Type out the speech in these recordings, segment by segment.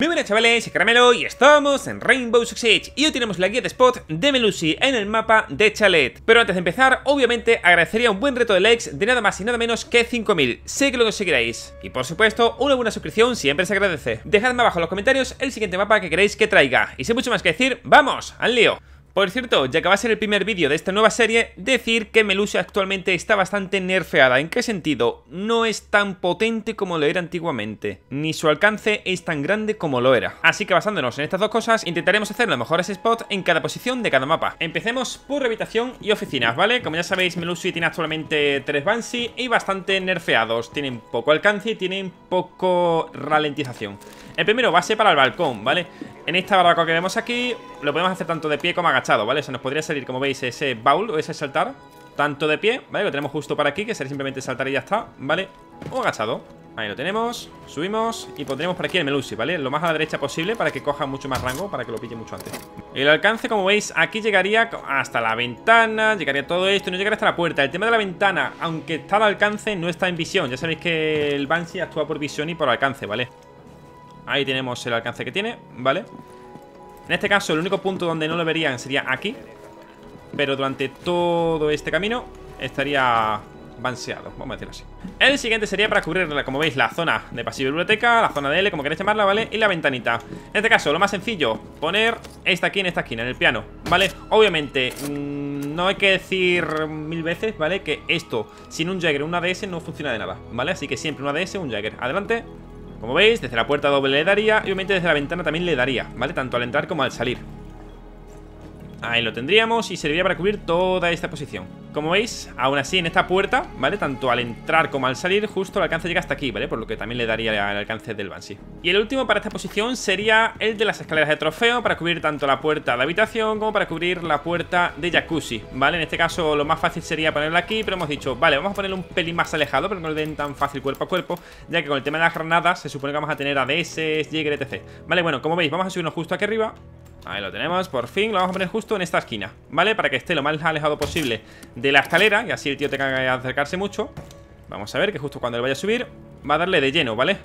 Muy buenas chavales, Caramelo y estamos en Rainbow Six Siege. Y hoy tenemos la guía de spot de Melusi en el mapa de Chalet. Pero antes de empezar, obviamente agradecería un buen reto de likes de nada más y nada menos que 5000 Sé que lo conseguiréis. Y por supuesto, una buena suscripción siempre se agradece. Dejadme abajo en los comentarios el siguiente mapa que queréis que traiga. Y sin mucho más que decir, ¡vamos! ¡Al lío! Por cierto, ya que va a ser el primer vídeo de esta nueva serie, decir que Melusia actualmente está bastante nerfeada. ¿En qué sentido? No es tan potente como lo era antiguamente, ni su alcance es tan grande como lo era. Así que basándonos en estas dos cosas, intentaremos hacer los mejores spots en cada posición de cada mapa. Empecemos por habitación y oficinas, ¿vale? Como ya sabéis, Melusia tiene actualmente tres Banshee y bastante nerfeados. Tienen poco alcance y tienen poco ralentización. El primero base para el balcón, ¿vale? En esta barbacoa que vemos aquí Lo podemos hacer tanto de pie como agachado, ¿vale? Se nos podría salir, como veis, ese baúl o ese saltar Tanto de pie, ¿vale? Lo tenemos justo para aquí Que sería simplemente saltar y ya está, ¿vale? O agachado Ahí lo tenemos, subimos y pondremos por aquí el Melusi, ¿vale? Lo más a la derecha posible para que coja mucho más rango, para que lo pille mucho antes El alcance, como veis, aquí llegaría hasta la ventana, llegaría todo esto, no llegaría hasta la puerta El tema de la ventana, aunque está al alcance, no está en visión Ya sabéis que el Banshee actúa por visión y por alcance, ¿vale? Ahí tenemos el alcance que tiene, ¿vale? En este caso, el único punto donde no lo verían sería aquí Pero durante todo este camino estaría banseado, vamos a decirlo así El siguiente sería para cubrir, como veis, la zona de pasillo biblioteca La zona de L, como queréis llamarla, ¿vale? Y la ventanita En este caso, lo más sencillo, poner esta aquí en esta esquina, en el piano, ¿vale? Obviamente, mmm, no hay que decir mil veces, ¿vale? Que esto, sin un Jagger, un ADS, no funciona de nada, ¿vale? Así que siempre un ADS, un Jagger Adelante como veis, desde la puerta doble le daría Y obviamente desde la ventana también le daría, ¿vale? Tanto al entrar como al salir Ahí lo tendríamos y serviría para cubrir toda esta posición Como veis, aún así en esta puerta, ¿vale? Tanto al entrar como al salir, justo el alcance llega hasta aquí, ¿vale? Por lo que también le daría el alcance del Banshee Y el último para esta posición sería el de las escaleras de trofeo Para cubrir tanto la puerta de habitación como para cubrir la puerta de jacuzzi, ¿vale? En este caso lo más fácil sería ponerla aquí, pero hemos dicho, vale, vamos a ponerlo un pelín más alejado Pero no le den tan fácil cuerpo a cuerpo Ya que con el tema de las granadas se supone que vamos a tener ADS, Jäger, etc Vale, bueno, como veis, vamos a subirnos justo aquí arriba Ahí lo tenemos, por fin Lo vamos a poner justo en esta esquina, ¿vale? Para que esté lo más alejado posible de la escalera Y así el tío tenga que acercarse mucho Vamos a ver que justo cuando le vaya a subir Va a darle de lleno, ¿vale?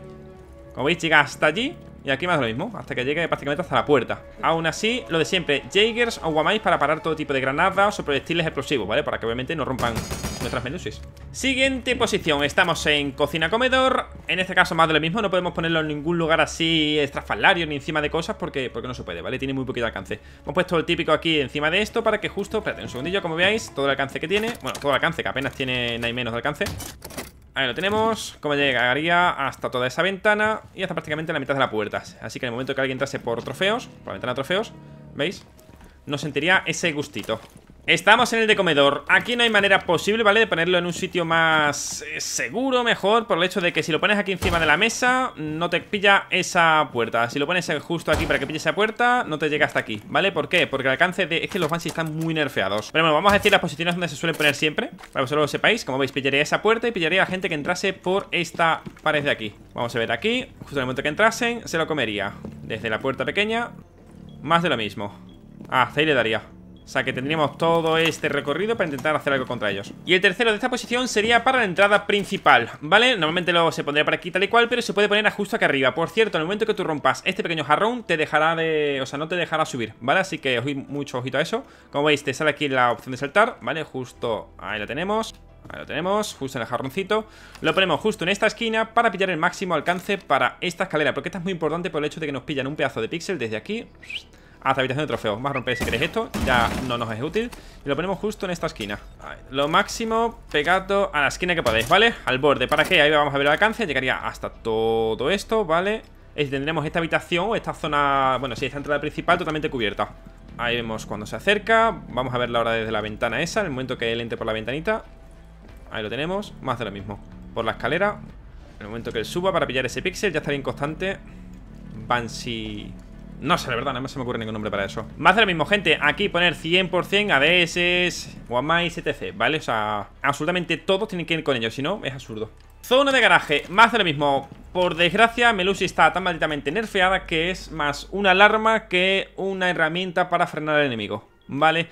Como veis llega hasta allí y aquí más lo mismo, hasta que llegue prácticamente hasta la puerta Aún así, lo de siempre, Jaegers o Guamais para parar todo tipo de granadas o proyectiles explosivos, ¿vale? Para que obviamente no rompan nuestras melusis Siguiente posición, estamos en cocina-comedor En este caso más de lo mismo, no podemos ponerlo en ningún lugar así estrafalario ni encima de cosas porque, porque no se puede, ¿vale? Tiene muy poquito alcance. Hemos puesto el típico aquí encima de esto para que justo, espérate un segundillo, como veáis, todo el alcance que tiene Bueno, todo el alcance, que apenas tiene nada menos de alcance. Ahí lo tenemos, como llegaría hasta toda esa ventana y hasta prácticamente la mitad de la puerta. Así que en el momento que alguien entrase por trofeos, por la ventana de trofeos, ¿veis? No sentiría ese gustito Estamos en el de comedor. Aquí no hay manera posible, ¿vale? De ponerlo en un sitio más eh, seguro, mejor Por el hecho de que si lo pones aquí encima de la mesa No te pilla esa puerta. Si lo pones justo aquí para que pille esa puerta No te llega hasta aquí, ¿vale? ¿Por qué? Porque el alcance de... Es que los Banshee están muy nerfeados. Pero bueno, vamos a decir las posiciones donde se suelen poner siempre Para que vosotros lo sepáis. Como veis, pillaría esa puerta y pillaría a gente que entrase por esta pared de aquí. Vamos a ver aquí Justo en el momento que entrasen, se lo comería. Desde la puerta pequeña Más de lo mismo. Ah, ahí le daría o sea que tendríamos todo este recorrido para intentar hacer algo contra ellos Y el tercero de esta posición sería para la entrada principal ¿Vale? Normalmente lo se pondría por aquí tal y cual Pero se puede poner justo aquí arriba Por cierto, en el momento que tú rompas este pequeño jarrón Te dejará de... O sea, no te dejará subir ¿Vale? Así que mucho ojito a eso Como veis, te sale aquí la opción de saltar ¿Vale? Justo ahí la tenemos Ahí lo tenemos, justo en el jarroncito Lo ponemos justo en esta esquina para pillar el máximo alcance para esta escalera Porque esta es muy importante por el hecho de que nos pillan un pedazo de píxel desde aquí hasta habitación de trofeos. Vamos a romper si queréis esto. Ya no nos es útil. Y lo ponemos justo en esta esquina. Lo máximo pegado a la esquina que podéis, ¿vale? Al borde. ¿Para qué? Ahí vamos a ver el alcance. Llegaría hasta todo esto, ¿vale? Y tendremos esta habitación o esta zona... Bueno, sí, esta entrada principal totalmente cubierta. Ahí vemos cuando se acerca. Vamos a verla ahora desde la ventana esa. En el momento que él entre por la ventanita. Ahí lo tenemos. Más de lo mismo. Por la escalera. En el momento que él suba para pillar ese píxel, ya estaría en constante. Banshee no sé, la verdad, no se me ocurre ningún nombre para eso. Más de lo mismo, gente, aquí poner 100% ADS, Guamais, etc ¿Vale? O sea, absolutamente todos tienen que ir con ellos Si no, es absurdo. Zona de garaje, más de lo mismo. Por desgracia, Melusi está tan malditamente nerfeada Que es más una alarma que una herramienta para frenar al enemigo ¿vale?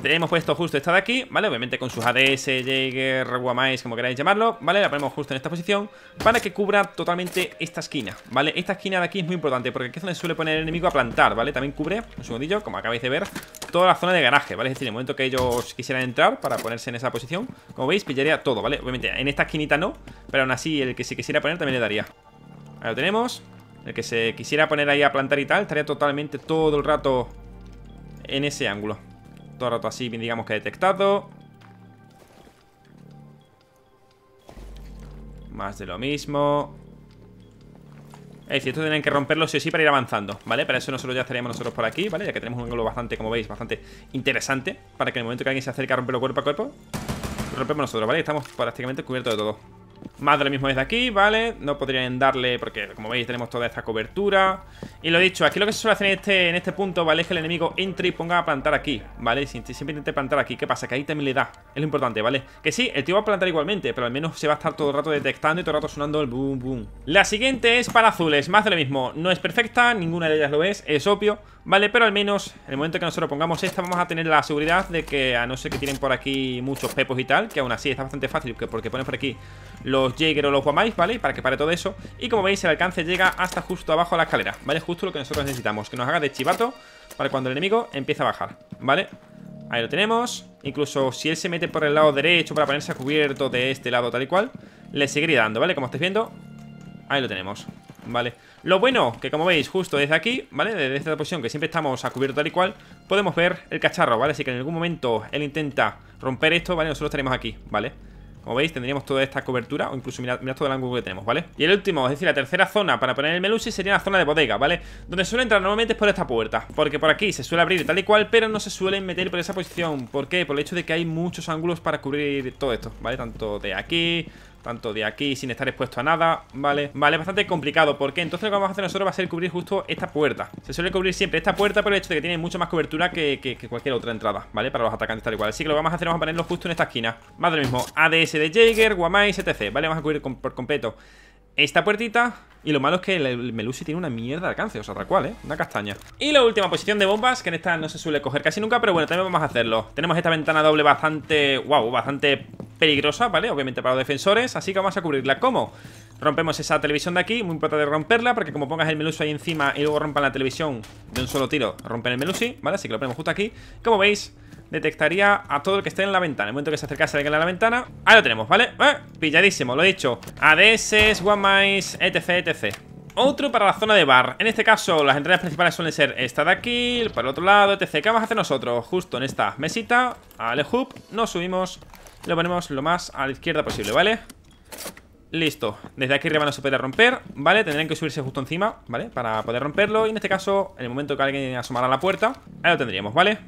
Tenemos puesto justo esta de aquí, ¿vale? Obviamente con sus ADS, Jaeger, Guamais, como queráis llamarlo, ¿vale? La ponemos justo en esta posición para que cubra totalmente esta esquina, ¿vale? Esta esquina de aquí es muy importante porque aquí es donde suele poner el enemigo a plantar, ¿vale? También cubre, un segundillo, como acabáis de ver, toda la zona de garaje, ¿vale? Es decir, en el momento que ellos quisieran entrar para ponerse en esa posición, como veis, pillaría todo, ¿vale? Obviamente en esta esquinita no, pero aún así el que se quisiera poner también le daría. Ahí lo tenemos. El que se quisiera poner ahí a plantar y tal, estaría totalmente todo el rato en ese ángulo. Todo el rato así, digamos que detectado. Más de lo mismo. Es decir, esto tienen que romperlo sí o sí para ir avanzando, ¿vale? Para eso nosotros ya estaríamos nosotros por aquí, ¿vale? Ya que tenemos un ángulo bastante, como veis, bastante interesante Para que en el momento que alguien se acerque a romperlo cuerpo a cuerpo Lo rompemos nosotros, ¿vale? Estamos prácticamente cubiertos de todo más de lo mismo desde aquí, ¿vale? No podrían darle, porque como veis tenemos toda esta cobertura Y lo dicho, aquí lo que se suele hacer en este, en este punto, ¿vale? Es que el enemigo entre y ponga a plantar aquí, ¿vale? Siempre intente plantar aquí, ¿qué pasa? Que ahí también le da, es lo importante, ¿vale? Que sí, el tío va a plantar igualmente, pero al menos se va a estar todo el rato detectando y todo el rato sonando el boom, boom La siguiente es para azules, más de lo mismo No es perfecta, ninguna de ellas lo es, es obvio Vale, pero al menos en el momento que nosotros pongamos esta Vamos a tener la seguridad de que a no ser que tienen por aquí muchos pepos y tal Que aún así está bastante fácil porque ponen por aquí los Jaeger o los Guamais, ¿vale? Para que pare todo eso Y como veis el alcance llega hasta justo abajo de la escalera ¿Vale? Justo lo que nosotros necesitamos Que nos haga de chivato para cuando el enemigo empiece a bajar ¿Vale? Ahí lo tenemos Incluso si él se mete por el lado derecho para ponerse a cubierto de este lado tal y cual Le seguiría dando, ¿vale? Como estáis viendo Ahí lo tenemos ¿Vale? Lo bueno, que como veis, justo desde aquí, ¿vale? Desde esta posición que siempre estamos a cubierto tal y cual Podemos ver el cacharro, ¿vale? Así que en algún momento él intenta romper esto, ¿vale? Nosotros estaremos aquí, ¿vale? Como veis, tendríamos toda esta cobertura O incluso mirad, todo el ángulo que tenemos, ¿vale? Y el último, es decir, la tercera zona para poner el Melusi Sería la zona de bodega, ¿vale? Donde suele entrar normalmente es por esta puerta Porque por aquí se suele abrir tal y cual Pero no se suelen meter por esa posición ¿Por qué? Por el hecho de que hay muchos ángulos para cubrir todo esto, ¿vale? Tanto de aquí tanto de aquí sin estar expuesto a nada, ¿vale? Vale, bastante complicado, ¿por qué? Entonces lo que vamos a hacer nosotros va a ser cubrir justo esta puerta Se suele cubrir siempre esta puerta por el hecho de que tiene mucha más cobertura que, cualquier otra entrada, ¿vale? Para los atacantes tal igual Así que lo que vamos a hacer, vamos a ponerlo justo en esta esquina lo mismo, ADS de Jaeger, Guamais, etc ¿Vale? Vamos a cubrir por completo esta puertita Y lo malo es que el Melusi tiene una mierda de alcance O sea, tal cual, ¿eh? Una castaña Y la última posición de bombas Que en esta no se suele coger casi nunca Pero bueno, también vamos a hacerlo Tenemos esta ventana doble bastante... Wow, bastante peligrosa, ¿vale? Obviamente para los defensores Así que vamos a cubrirla ¿Cómo? Rompemos esa televisión de aquí, muy importante romperla Porque como pongas el Melusi ahí encima y luego rompan la televisión De un solo tiro, rompen el Melusi, ¿vale? Así que lo ponemos justo aquí Como veis, detectaría a todo el que esté en la ventana. En el momento que se acercase alguien a la ventana, ahí lo tenemos, ¿vale? Eh, pilladísimo, lo he dicho. ADS, One Mice, etc, etc. Otro para la zona de bar En este caso las entradas principales suelen ser esta de aquí Para el otro lado, etc ¿Qué vamos a hacer nosotros? Justo en esta mesita Ale hoop, nos subimos Lo ponemos lo más a la izquierda posible, ¿vale? Listo, desde aquí arriba no se puede romper ¿Vale? Tendrían que subirse justo encima, ¿vale? Para poder romperlo Y en este caso, en el momento que alguien asomara a la puerta Ahí lo tendríamos, ¿vale?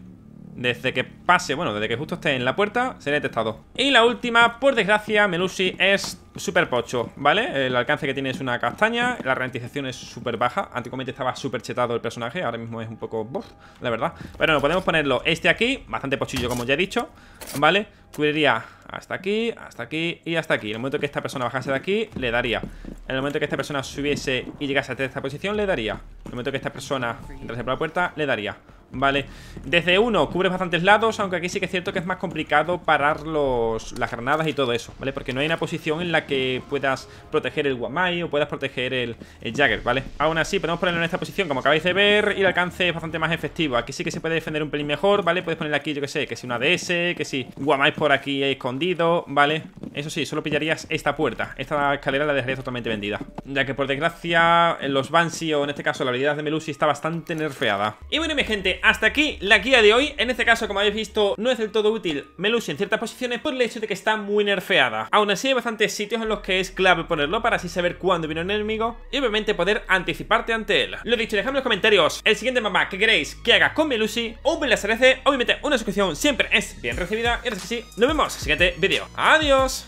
Desde que pase, bueno, desde que justo esté en la puerta Será detectado Y la última, por desgracia, Melusi es super pocho, ¿vale? El alcance que tiene es una castaña La ralentización es súper baja Antiguamente estaba súper chetado el personaje Ahora mismo es un poco... Buf, la verdad Pero no, podemos ponerlo este aquí Bastante pochillo, como ya he dicho ¿Vale? Cubriría hasta aquí, hasta aquí y hasta aquí En el momento que esta persona bajase de aquí, le daría En el momento que esta persona subiese y llegase a esta posición, le daría En el momento que esta persona entrase por la puerta, le daría Vale, desde uno cubre bastantes lados Aunque aquí sí que es cierto que es más complicado parar los, las granadas y todo eso ¿Vale? Porque no hay una posición en la que puedas proteger el Guamai O puedas proteger el, el Jagger, ¿vale? Aún así, podemos ponerlo en esta posición como acabáis de ver Y el alcance es bastante más efectivo Aquí sí que se puede defender un pelín mejor, ¿vale? Puedes poner aquí, yo que sé, que si una DS Que si Guamai por aquí escondido, ¿vale? Eso sí, solo pillarías esta puerta. Esta escalera la dejarías totalmente vendida. Ya que por desgracia, los Banshee o en este caso la habilidad de Melusi está bastante nerfeada. Y bueno, mi gente, hasta aquí la guía de hoy. En este caso, como habéis visto, no es del todo útil Melusi en ciertas posiciones por el hecho de que está muy nerfeada. Aún así hay bastantes sitios en los que es clave ponerlo Para así saber cuándo viene un enemigo Y obviamente poder anticiparte ante él. Lo dicho, dejadme en los comentarios el siguiente mapa que queréis que haga con Melusi. O me las Obviamente una suscripción siempre es bien recibida. Y ahora sí, nos vemos en el siguiente vídeo Adiós